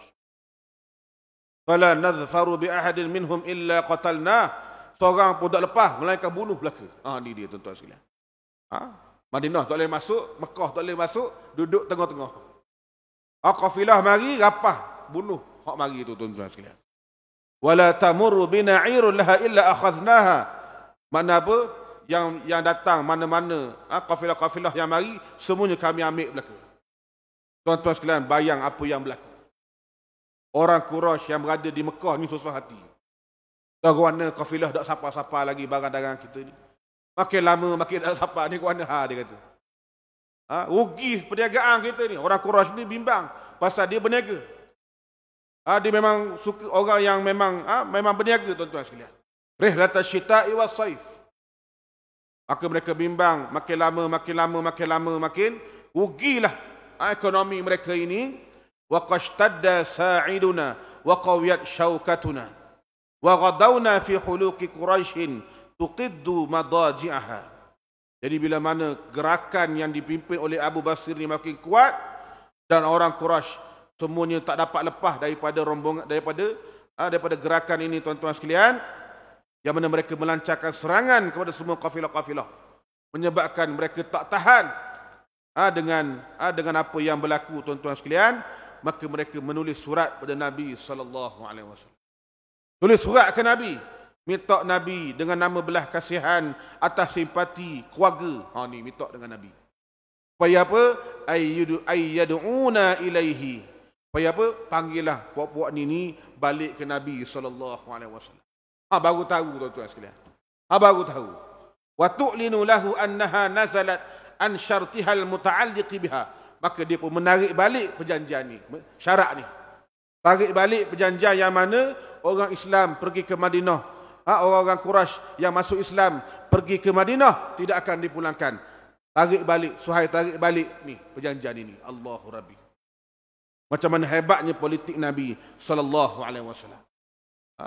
Fala nadhfaru bi ahadin minhum illa qatalna. Seorang pun tak lepas melainkan bunuh belaka. Ha ni dia tuan-tuan sekalian. Ha? Madinah tak boleh masuk, Mekah tak boleh masuk, duduk tengah-tengah. Ah kafilah mari rapah bunuh hak mari itu tuan-tuan sekalian. Wala tamurru 'irun laha illa akhadnaha. Mana apa? Yang yang datang mana-mana ah kafilah-kafilah yang mari semuanya kami ambil belaka. Tuan-tuan sekalian bayang apa yang berlaku. Orang Quraisy yang berada di Mekah ni susah hati. Tahu mana kafilah tak sapa-sapa lagi barang-barang kita ni. Makin lama makin tak sapa ni kuana ha dia kata. Ha, rugi perniagaan kita ni. Orang Quraisy ni bimbang pasal dia berniaga. Ha, dia memang suka orang yang memang ha, memang berniaga tuan-tuan sekalian. Rihlat syita'i was saif. Maka mereka bimbang makin lama makin lama makin lama makin rugilah ha, ekonomi mereka ini wa qashtadda sa'iduna wa qawiyat syaukatuna wa ghadawna fi huluki quraishin tuqiddu madaji'aha. Jadi bila mana gerakan yang dipimpin oleh Abu Basir ni makin kuat dan orang Quraisy semuanya tak dapat lepas daripada rombongan daripada ah, daripada gerakan ini tuan-tuan sekalian yang mana mereka melancarkan serangan kepada semua kafilah-kafilah menyebabkan mereka tak tahan ah, dengan ah, dengan apa yang berlaku tuan-tuan sekalian maka mereka menulis surat kepada Nabi sallallahu alaihi wasallam tulis surat ke Nabi minta Nabi dengan nama belah kasihan atas simpati keluarga. Ha ni minta dengan Nabi. Supaya apa? Ayyudu ayyaduna ilaihi. Supaya apa? Panggillah puak-puak ni ni balik ke Nabi sallallahu alaihi wasallam. Ha baru tahu tuan-tuan sekalian. Ha baru tahu. Wa tu'linu lahu annaha nazalat an syartihal muta'alliq biha. Maka dia pun menarik balik perjanjian ni, syarat ni. Tarik balik perjanjian yang mana orang Islam pergi ke Madinah ha, orang-orang Quraisy yang masuk Islam pergi ke Madinah tidak akan dipulangkan. Tarik balik, suhai tarik balik ni perjanjian ini. Allahu Rabbi. Macam mana hebatnya politik Nabi sallallahu alaihi wasallam. Ha.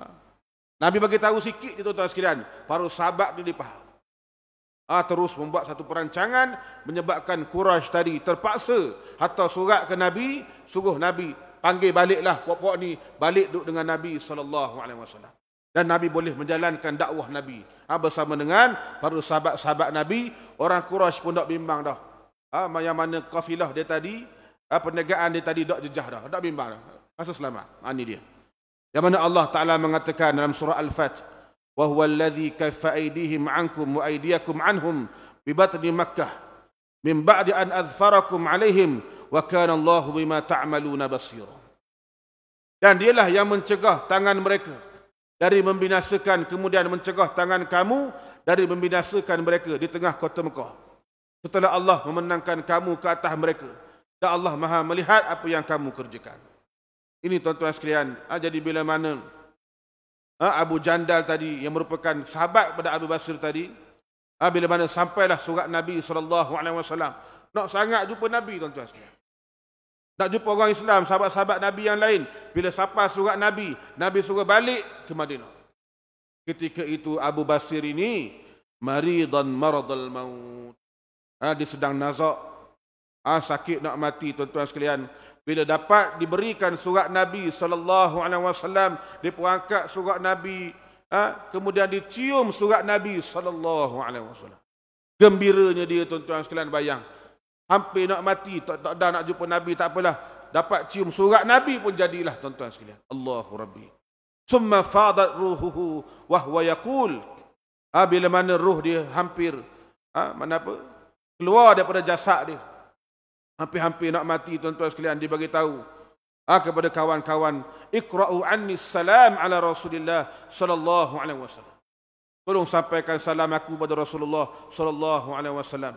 Nabi bagi tahu sikit je tuan-tuan sekalian, para sahabat ni dipaham. Ha, terus membuat satu perancangan menyebabkan Quraisy tadi terpaksa atau surat ke Nabi, suruh Nabi panggil baliklah puak-puak ni balik duduk dengan Nabi sallallahu alaihi wasallam. Dan Nabi boleh menjalankan dakwah Nabi. Ha, bersama dengan para sahabat-sahabat Nabi orang Quraisy pun tak bimbang dah. Ha, yang mana kafilah dia tadi ha, perniagaan dia tadi tak jejah dah. Tak bimbang dah. Asal selamat. Ha, ini dia. Yang mana Allah Taala mengatakan dalam surah Al-Fat wa huwa alladhi kaffa aydihim ankum wa aydiyakum anhum bi batni makkah min ba'di an adhfarakum alaihim wa kana Allah bima ta'maluna basira dan dialah yang mencegah tangan mereka dari membinasakan kemudian mencegah tangan kamu dari membinasakan mereka di tengah kota Mekah. Setelah Allah memenangkan kamu ke atas mereka. Dan Allah maha melihat apa yang kamu kerjakan. Ini tuan-tuan sekalian. Ha, jadi bila mana Abu Jandal tadi yang merupakan sahabat pada Abu Basir tadi. Ha, bila mana sampailah surat Nabi SAW. Nak sangat jumpa Nabi tuan-tuan sekalian. Nak jumpa orang Islam, sahabat-sahabat Nabi yang lain. Bila siapa surat Nabi, Nabi suruh balik ke Madinah. Ketika itu Abu Basir ini, maridan maradal maut. Ha, dia sedang nazak. Ha, sakit nak mati tuan-tuan sekalian. Bila dapat diberikan surat Nabi sallallahu alaihi wasallam, dia pun angkat surat Nabi, ha, kemudian dicium surat Nabi sallallahu alaihi wasallam. Gembiranya dia tuan-tuan sekalian bayang hampir nak mati, tak, tak ada nak jumpa Nabi, tak apalah. Dapat cium surat Nabi pun jadilah tuan-tuan sekalian. Allahu Rabbi. Summa fadat ruhuhu wahwa yaqul. Ha, bila mana ruh dia hampir, ha, mana apa? Keluar daripada jasad dia. Hampir-hampir nak mati tuan-tuan sekalian, dia bagi tahu. ha, kepada kawan-kawan ikra'u anni salam ala Rasulillah sallallahu alaihi wasallam. Tolong sampaikan salam aku kepada Rasulullah sallallahu alaihi wasallam.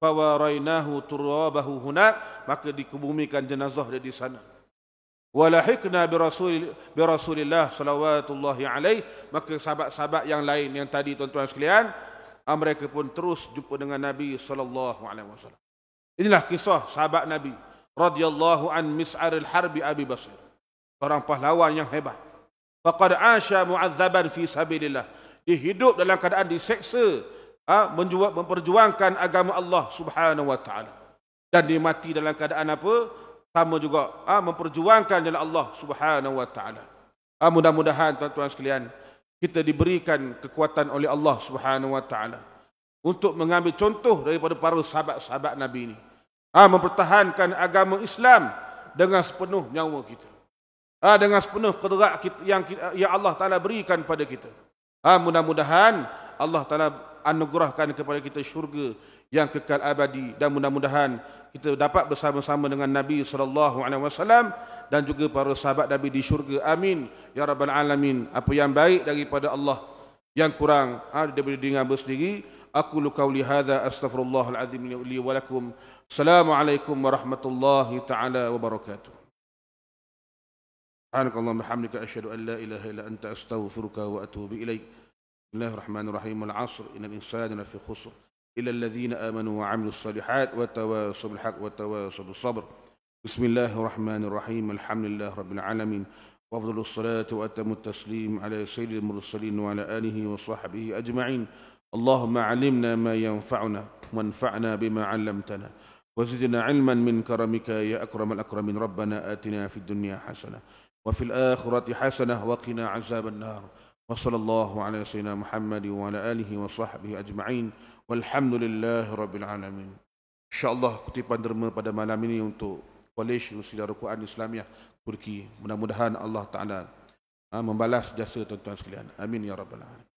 Fa warainahu turabahu huna maka dikebumikan jenazah dia di sana. Walahikna bi rasul bi Rasulillah sallallahu alaihi maka sahabat-sahabat yang lain yang tadi tuan-tuan sekalian ah, mereka pun terus jumpa dengan Nabi sallallahu alaihi wasallam. Inilah kisah sahabat Nabi radhiyallahu an Mis'ar al-Harbi Abi Basir. Seorang pahlawan yang hebat. Faqad asha mu'azzaban fi sabilillah. Dia hidup dalam keadaan diseksa ha, memperjuangkan agama Allah Subhanahu wa taala. Dan dia mati dalam keadaan apa? Sama juga ha, memperjuangkan jalan Allah Subhanahu wa taala. Ha, mudah-mudahan tuan-tuan sekalian kita diberikan kekuatan oleh Allah Subhanahu wa taala untuk mengambil contoh daripada para sahabat-sahabat Nabi ini ha, mempertahankan agama Islam dengan sepenuh nyawa kita. Ha, dengan sepenuh kudrat kita yang yang Allah Taala berikan pada kita. Ha, mudah-mudahan Allah Taala anugerahkan kepada kita syurga yang kekal abadi dan mudah-mudahan kita dapat bersama-sama dengan Nabi sallallahu alaihi wasallam dan juga para sahabat Nabi di syurga. Amin ya rabbal alamin. Apa yang baik daripada Allah yang kurang ha, daripada dengan sendiri. Aku lu kauli hadza astaghfirullahal azim li wa lakum. السلام عليكم ورحمة الله تعالى وبركاته. سبحانك اللهم وبحمدك أشهد أن لا إله إلا أنت أستغفرك وأتوب إليك. بسم الله الرحمن الرحيم. والعصر إن الإنسان لفي خسر إلا الذين آمنوا وعملوا الصالحات وتواصوا بالحق وتواصوا بالصبر. بسم الله الرحمن الرحيم. الحمد لله رب العالمين. وأفضل الصلاة وأتم التسليم على سيد المرسلين وعلى آله وصحبه أجمعين. اللهم علمنا ما ينفعنا وانفعنا بما علمتنا. وزدنا علما من كرمك يا أكرم الأكرمين ربنا آتنا في الدنيا حسنة وفي الآخرة حسنة وقنا عذاب النار وصلى الله على سيدنا محمد وعلى آله وصحبه أجمعين والحمد لله رب العالمين إن شاء الله kutipan derma pada malam ini untuk Kolej Nusilah Rukuan Islamiah Turki. Mudah-mudahan Allah Ta'ala membalas jasa tuan-tuan sekalian. Amin ya Rabbal Alamin.